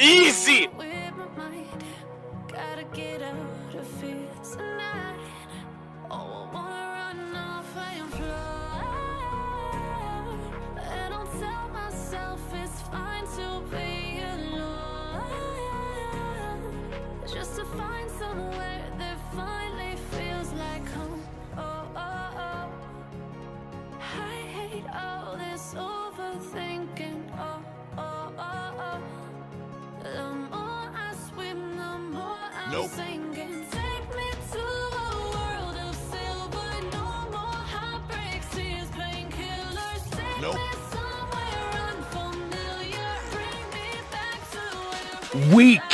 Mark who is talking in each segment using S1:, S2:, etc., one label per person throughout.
S1: Easy! Nope.
S2: sinking. Take me to a world of silver. No more heartbreaks, tears, painkillers. Take
S1: Nope.
S2: me somewhere unfamiliar. Bring me back to where we
S3: Weak.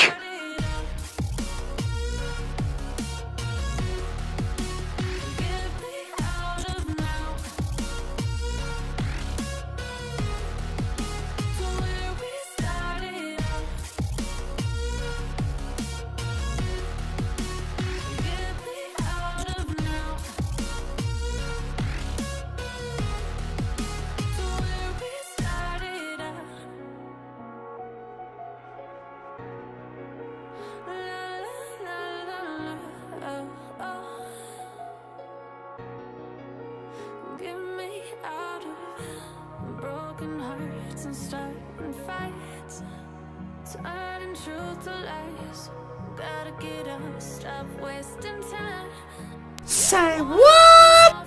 S2: Truth to lies. Gotta get up, stop wasting time.
S3: Say what?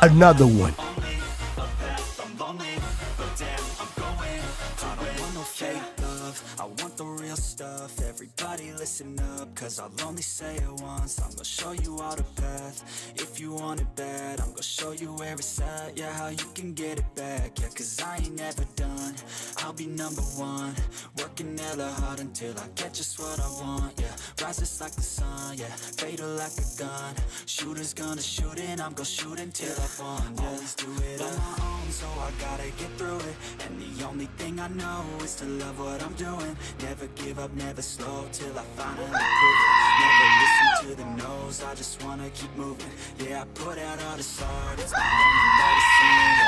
S2: Another one.
S4: Can get it back Yeah, cause I ain't never done, I'll be number one Working hella hard until I get just what I want, yeah. Rises like the sun, yeah, fatal like a gun. Shooters gonna shoot and I'm gonna shoot until I won, yeah. Always do it on my own, so I gotta get through it. And the only thing I know is to love what I'm doing. Never give up, never slow, till I finally prove it. Never listen to the no's, I just wanna keep moving. Yeah, I put out all this art, it's my only medicine yeah.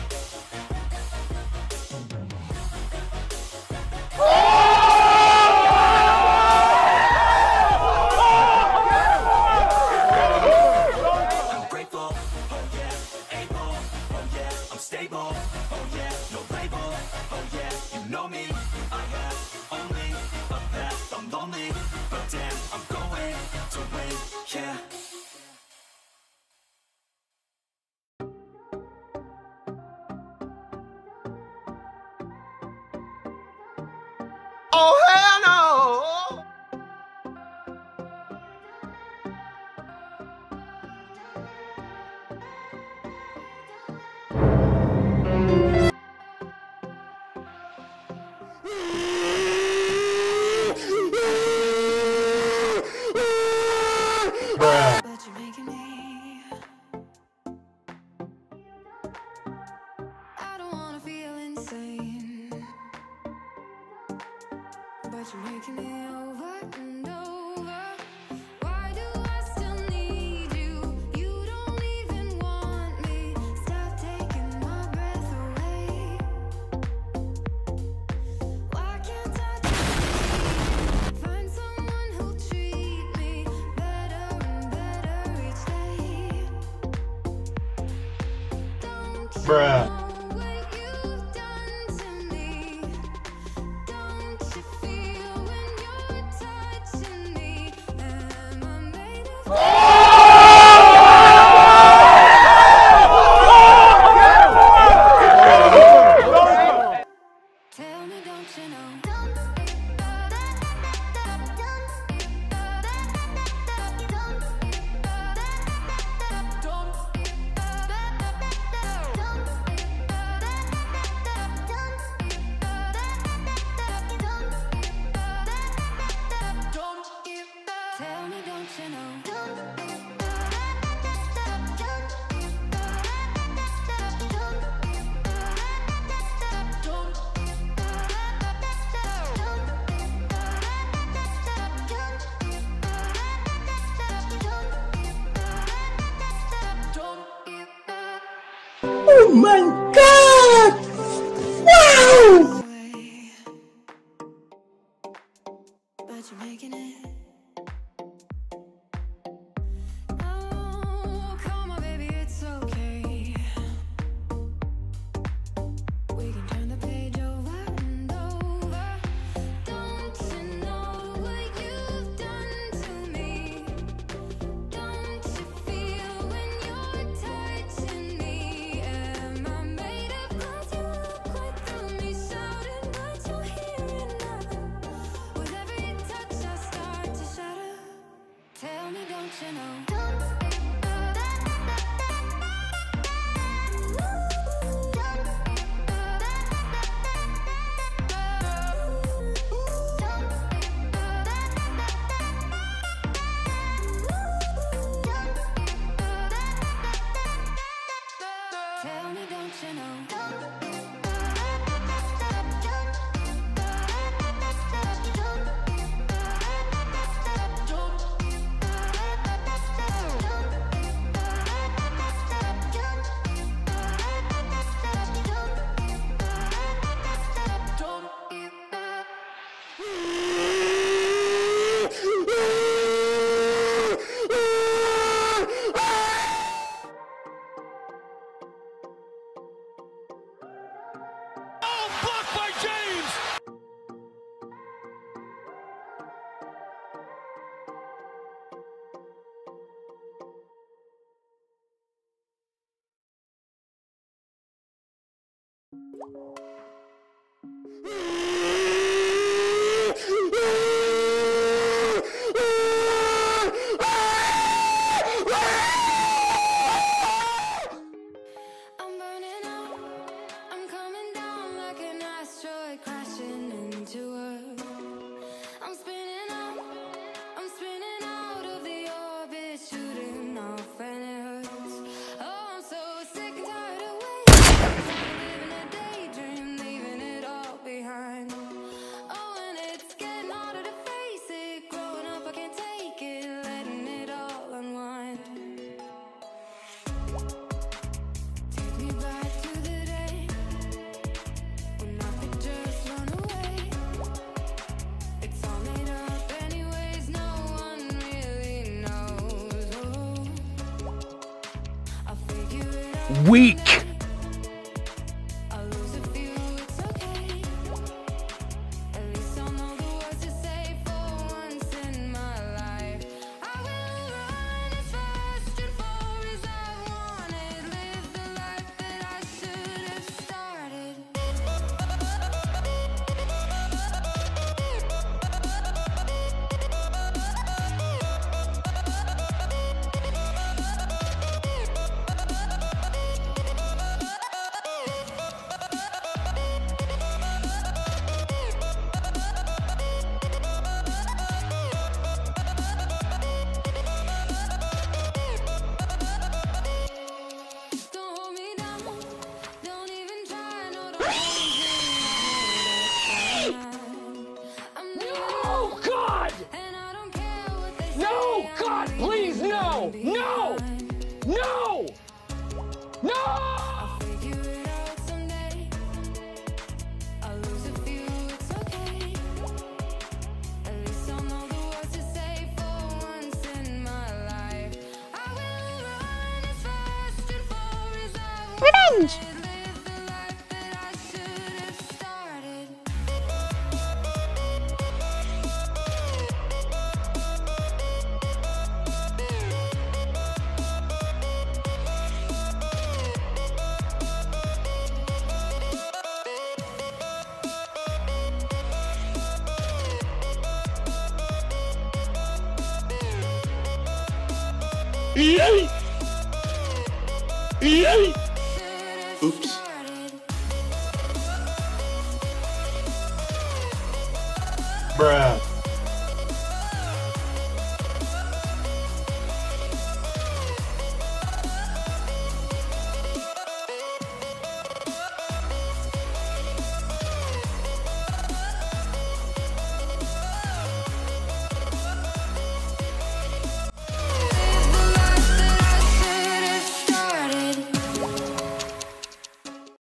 S4: But
S5: over and over. Why do I still need you? You don't even want me. Stop taking my breath away. Why can't I just find someone who'll treat me better and better each day? Don't
S2: Bruh. My god!
S5: It
S2: No!
S1: Yay! Yay!
S2: Oops.
S3: Bruh.